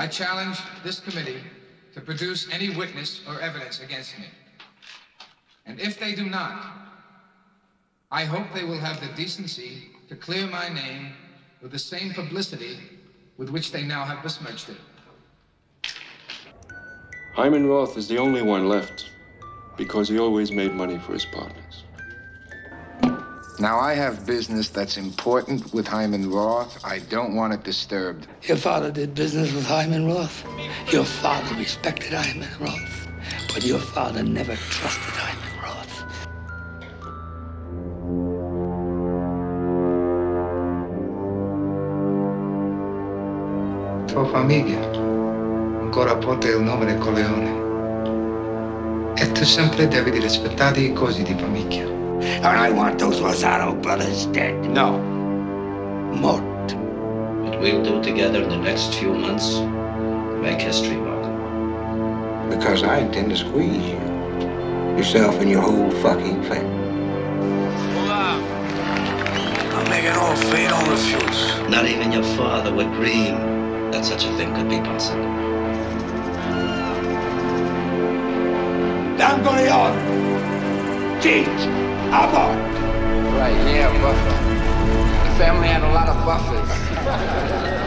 I challenge this committee to produce any witness or evidence against me. And if they do not, I hope they will have the decency to clear my name with the same publicity with which they now have besmirched it. Hyman Roth is the only one left because he always made money for his partners. Now, I have business that's important with Hyman Roth. I don't want it disturbed. Your father did business with Hyman Roth. Your father respected Hyman Roth. But your father never trusted Hyman Roth. Tua famiglia ancora porta il nome di Corleone. Tu sempre devi rispettare i cosi di famiglia. And I want those Rosato brothers dead. No. Mort. What we'll do together in the next few months, make history, Marco. Because I intend to squeeze you. Yourself and your whole fucking family. I'm making all fate on refuse. Not even your father would dream that such a thing could be possible. Teach. Abba. Right, yeah, buffer. The family had a lot of buffers.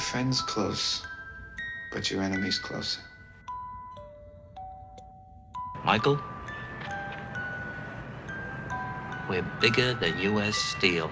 friends close, but your enemies closer. Michael, we're bigger than U.S. Steel.